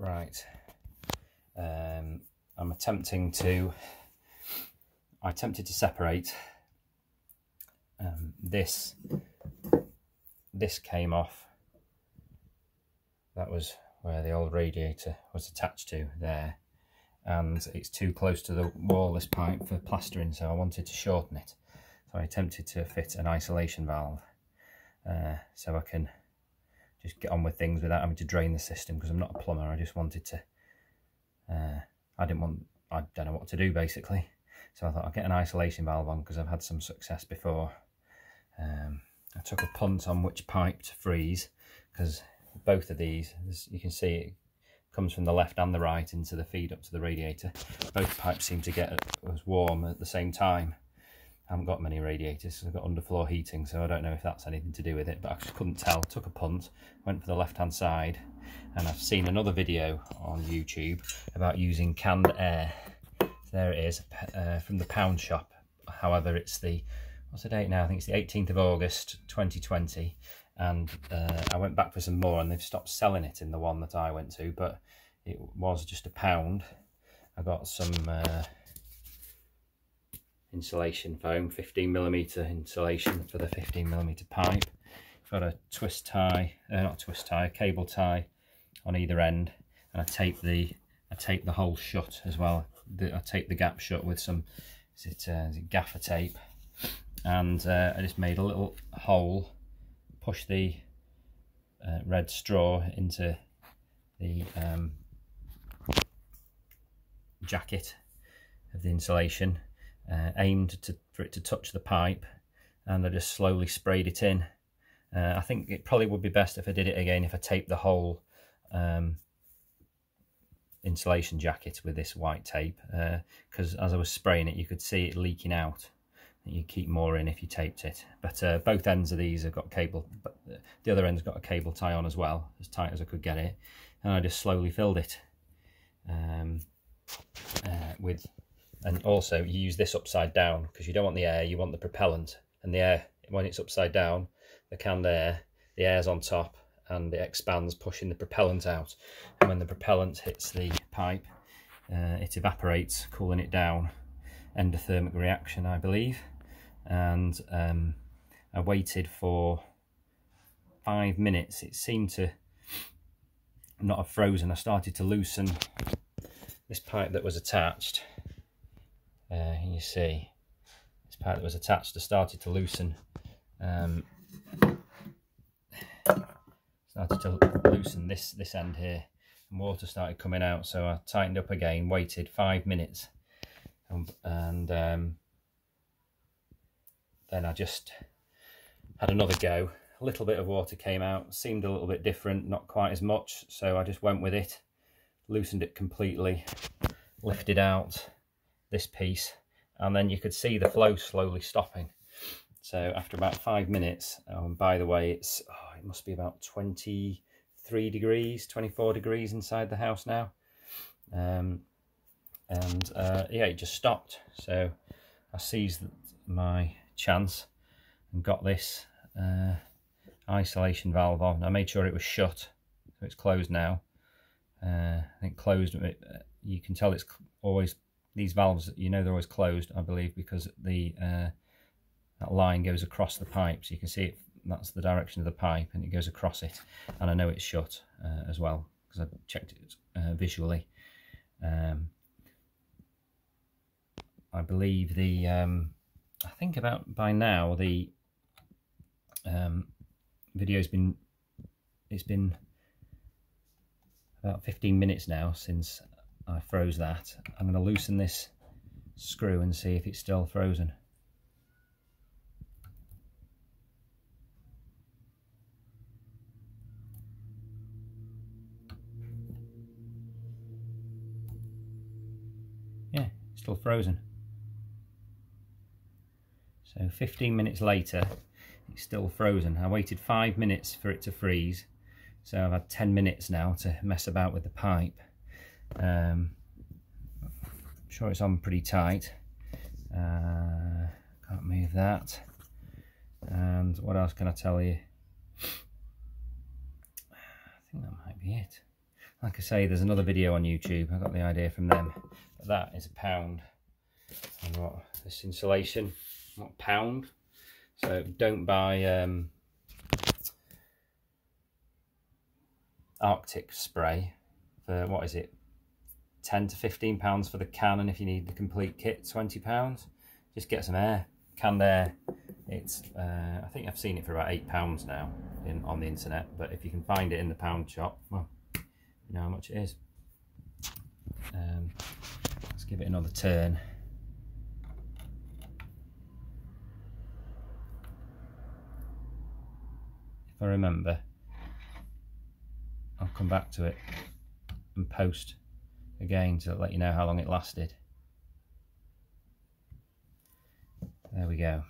Right. Um, I'm attempting to, I attempted to separate um, this, this came off. That was where the old radiator was attached to there. And it's too close to the wall, this pipe, for plastering, so I wanted to shorten it. So I attempted to fit an isolation valve uh, so I can just get on with things without having to drain the system because I'm not a plumber. I just wanted to, uh, I didn't want, I don't know what to do basically. So I thought I'd get an isolation valve on because I've had some success before. Um, I took a punt on which pipe to freeze because both of these, as you can see, it comes from the left and the right into the feed up to the radiator. Both pipes seem to get as warm at the same time. I haven't got many radiators, I've got underfloor heating, so I don't know if that's anything to do with it, but I just couldn't tell. Took a punt, went for the left-hand side, and I've seen another video on YouTube about using canned air. there it is, uh, from the pound shop. However, it's the, what's the date now? I think it's the 18th of August, 2020, and uh, I went back for some more, and they've stopped selling it in the one that I went to, but it was just a pound. I got some... Uh, insulation foam 15 millimeter insulation for the 15 millimeter pipe. Got a twist tie uh, not twist tie a cable tie on either end. And I tape the I tape the hole shut as well. The, I tape the gap shut with some is it, uh, is it gaffer tape? And uh, I just made a little hole push the uh, red straw into the um, jacket of the insulation uh, aimed to, for it to touch the pipe and I just slowly sprayed it in. Uh, I think it probably would be best if I did it again if I taped the whole um, insulation jacket with this white tape because uh, as I was spraying it you could see it leaking out. You keep more in if you taped it. But uh, both ends of these have got cable, but the other end's got a cable tie on as well, as tight as I could get it. And I just slowly filled it um, uh, with and also you use this upside down because you don't want the air you want the propellant. And the air when it's upside down the canned air the air's on top and it expands pushing the propellant out. And when the propellant hits the pipe uh, it evaporates cooling it down. Endothermic reaction I believe. And um, I waited for five minutes. It seemed to not have frozen. I started to loosen this pipe that was attached you see this part that was attached to started to loosen um, started to loosen this this end here and water started coming out so I tightened up again waited five minutes and, and um, then I just had another go. A little bit of water came out seemed a little bit different not quite as much so I just went with it loosened it completely lifted out this piece and then you could see the flow slowly stopping. So after about five minutes um, by the way it's oh, it must be about 23 degrees 24 degrees inside the house now. Um, and uh, yeah it just stopped. So I seized my chance and got this uh, isolation valve on. I made sure it was shut so it's closed now. Uh, I think closed uh, you can tell it's always these valves, you know they're always closed, I believe, because the uh, that line goes across the pipe. So you can see it, that's the direction of the pipe and it goes across it. And I know it's shut uh, as well because I checked it uh, visually. Um, I believe the, um, I think about by now the um, video's been, it's been about 15 minutes now since I froze that. I'm going to loosen this screw and see if it's still frozen. Yeah, still frozen. So 15 minutes later, it's still frozen. I waited five minutes for it to freeze. So I've had 10 minutes now to mess about with the pipe. Um, I'm sure it's on pretty tight. Uh, can't move that. And what else can I tell you? I think that might be it. like I say, there's another video on YouTube. I got the idea from them. But that is a pound. And what this insulation, what pound? So don't buy um, Arctic spray for what is it? 10 to 15 pounds for the can, and if you need the complete kit, 20 pounds. Just get some air, canned air. It's uh, I think I've seen it for about eight pounds now in on the internet. But if you can find it in the pound shop, well, you know how much it is. Um, let's give it another turn. If I remember, I'll come back to it and post again to let you know how long it lasted. There we go.